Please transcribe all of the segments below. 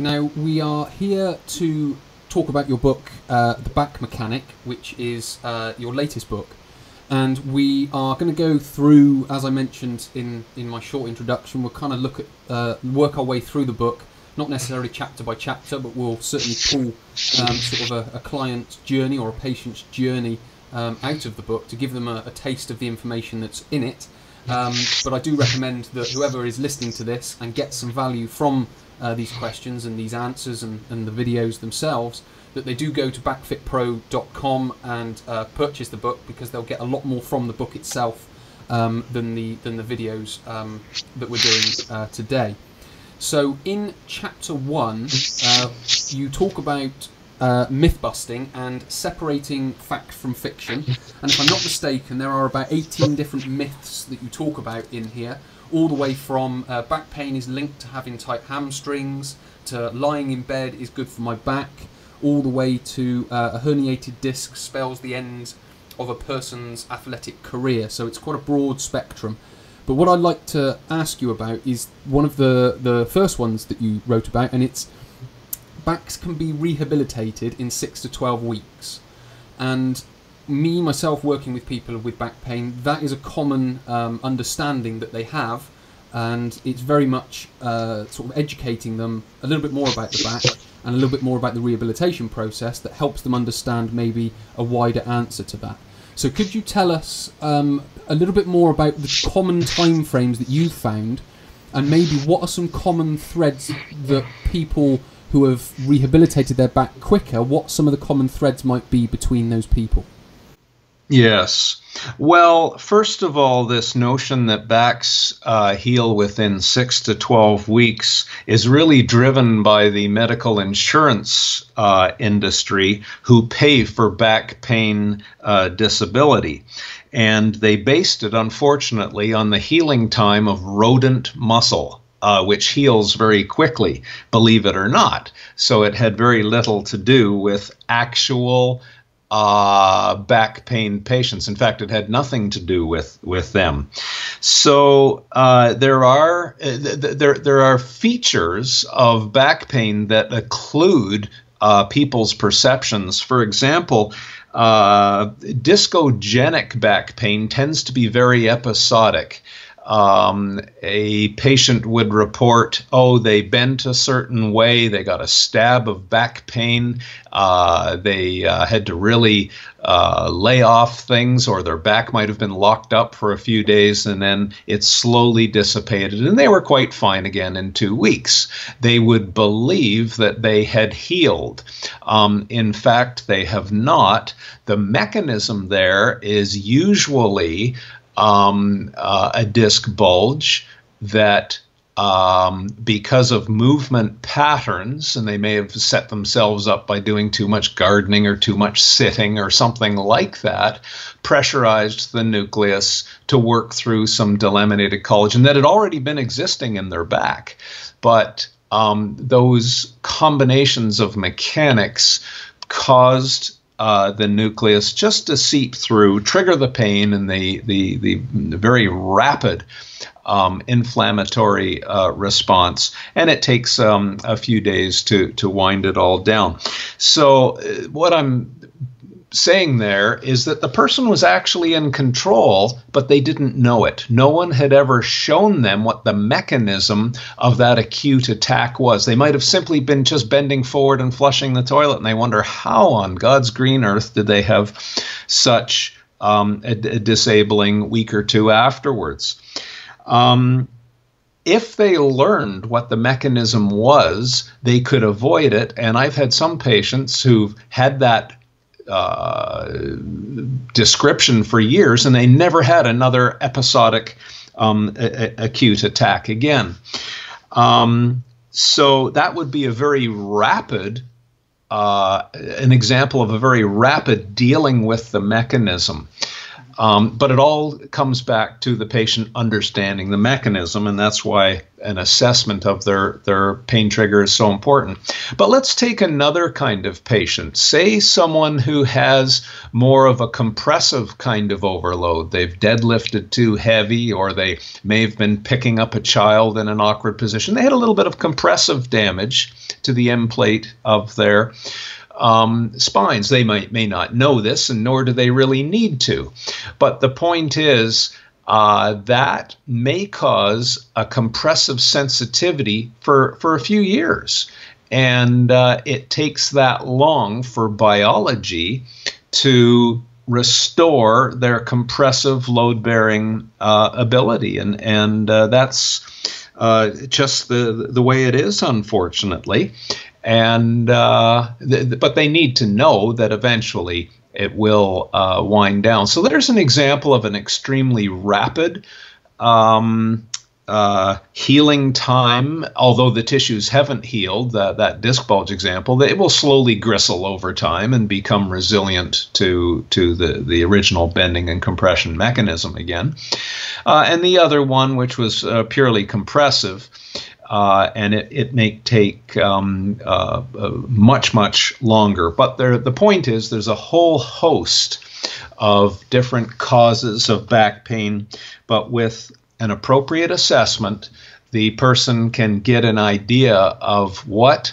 Now, we are here to talk about your book, uh, The Back Mechanic, which is uh, your latest book. And we are going to go through, as I mentioned in, in my short introduction, we'll kind of look at, uh, work our way through the book, not necessarily chapter by chapter, but we'll certainly pull um, sort of a, a client's journey or a patient's journey um, out of the book to give them a, a taste of the information that's in it. Um, but I do recommend that whoever is listening to this and gets some value from uh, these questions and these answers and, and the videos themselves, that they do go to backfitpro.com and uh, purchase the book because they'll get a lot more from the book itself um, than the than the videos um, that we're doing uh, today. So in chapter one, uh, you talk about uh, myth busting and separating fact from fiction. And if I'm not mistaken, there are about 18 different myths that you talk about in here, all the way from uh, back pain is linked to having tight hamstrings, to lying in bed is good for my back, all the way to uh, a herniated disc spells the end of a person's athletic career. So it's quite a broad spectrum. But what I'd like to ask you about is one of the, the first ones that you wrote about, and it's backs can be rehabilitated in six to 12 weeks. And me, myself, working with people with back pain, that is a common um, understanding that they have. And it's very much uh, sort of educating them a little bit more about the back and a little bit more about the rehabilitation process that helps them understand maybe a wider answer to that. So, could you tell us um, a little bit more about the common timeframes that you've found, and maybe what are some common threads that people who have rehabilitated their back quicker, what some of the common threads might be between those people? Yes. Well, first of all, this notion that backs uh, heal within six to 12 weeks is really driven by the medical insurance uh, industry who pay for back pain uh, disability. And they based it, unfortunately, on the healing time of rodent muscle. Uh, which heals very quickly, believe it or not. So it had very little to do with actual uh, back pain patients. In fact, it had nothing to do with with them. So uh, there are uh, th- there there are features of back pain that occlude uh, people's perceptions. For example. Uh, discogenic back pain tends to be very episodic um, a patient would report, oh, they bent a certain way, they got a stab of back pain, uh, they uh, had to really uh, lay off things, or their back might have been locked up for a few days, and then it slowly dissipated, and they were quite fine again in two weeks. They would believe that they had healed. Um, in fact, they have not. The mechanism there is usually um, uh, a disc bulge that um, because of movement patterns, and they may have set themselves up by doing too much gardening or too much sitting or something like that, pressurized the nucleus to work through some delaminated collagen that had already been existing in their back. But um, those combinations of mechanics caused uh, the nucleus just to seep through, trigger the pain and the the the very rapid um, inflammatory uh, response, and it takes um, a few days to to wind it all down. So uh, what I'm saying there is that the person was actually in control, but they didn't know it. No one had ever shown them what the mechanism of that acute attack was. They might have simply been just bending forward and flushing the toilet, and they wonder how on God's green earth did they have such um, a, a, disabling week or two afterwards. Um, if they learned what the mechanism was, they could avoid it. And I've had some patients who've had that uh, description for years, and they never had another episodic um, a- acute attack again. Um, so that would be a very rapid, uh, an example of a very rapid dealing with the mechanism. Um, but it all comes back to the patient understanding the mechanism, and that's why an assessment of their, their pain trigger is so important. But let's take another kind of patient. Say someone who has more of a compressive kind of overload. They've deadlifted too heavy, or they may have been picking up a child in an awkward position. They had a little bit of compressive damage to the end plate of their um, spines. They might may not know this, and nor do they really need to. But the point is. Uh, that may cause a compressive sensitivity for, for a few years. And uh, it takes that long for biology to restore their compressive load bearing uh, ability. And, and uh, that's uh, just the, the way it is, unfortunately and uh, th- but they need to know that eventually it will uh, wind down. So there's an example of an extremely rapid um, uh, healing time. Although the tissues haven't healed, that disc bulge example, it will slowly gristle over time and become resilient to to the the original bending and compression mechanism again. Uh, and the other one, which was uh, purely compressive uh, and it, it may take um, uh, uh, much, much longer. But there, the point is, there's a whole host of different causes of back pain, but with an appropriate assessment, the person can get an idea of what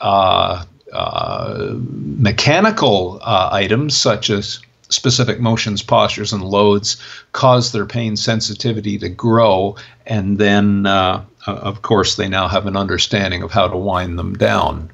uh, uh, mechanical uh, items, such as specific motions, postures, and loads cause their pain sensitivity to grow, and then, uh, of course, they now have an understanding of how to wind them down.